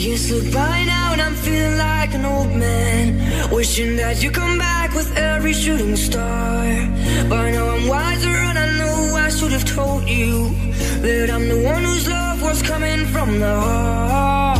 Years look by now and I'm feeling like an old man. Wishing that you come back with every shooting star. By now I'm wiser and I know I should have told you That I'm the one whose love was coming from the heart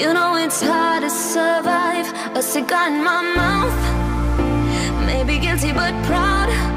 You know it's hard to survive. A cigar in my mouth. Maybe guilty but proud.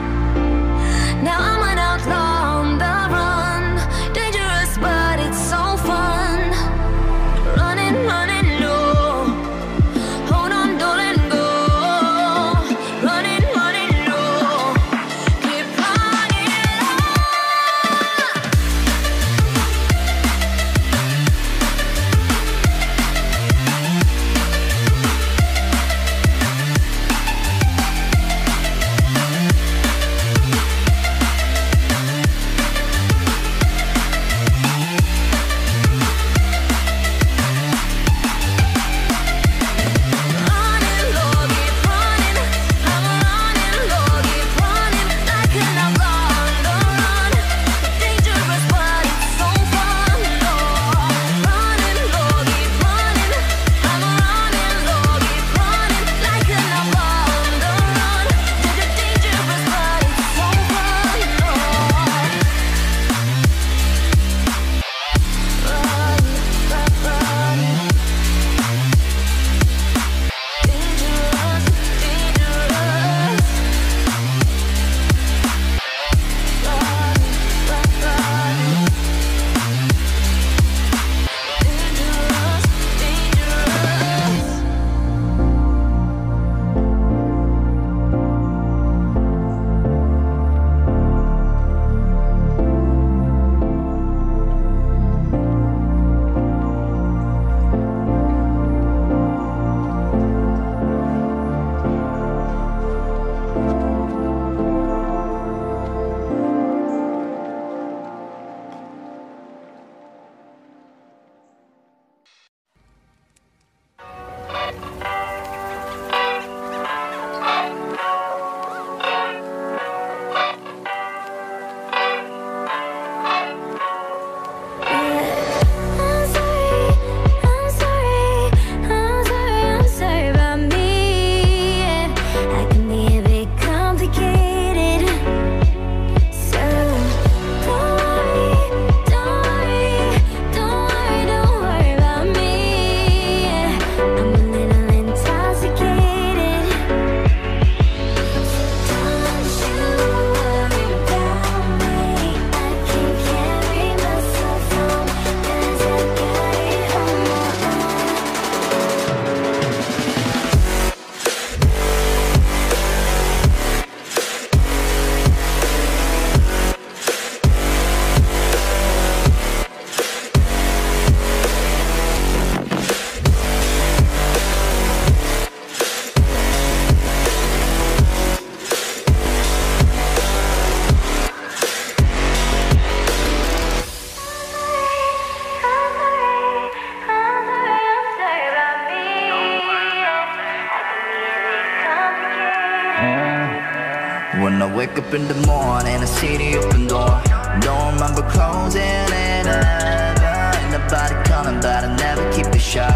When I wake up in the morning, I see the open door Don't remember closing it ever Ain't nobody calling, but I never keep it shut.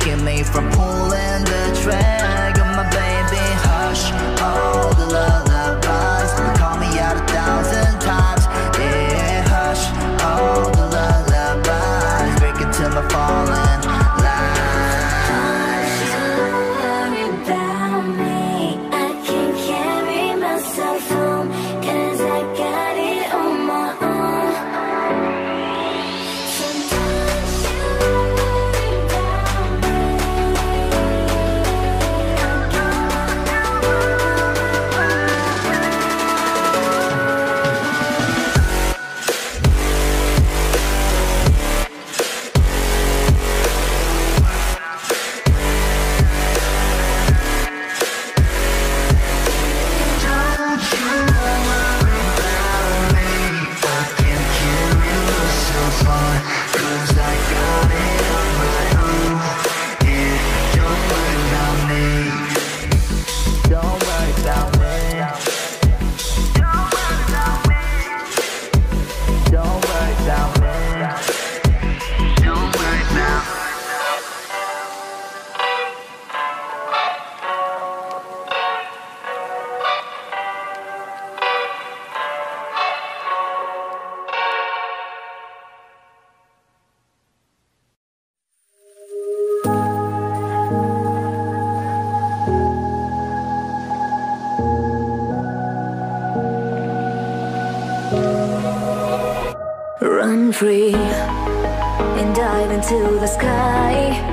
Keep me from pulling the trigger. My baby, hush, all the lullabies Call me out a thousand times free and dive into the sky.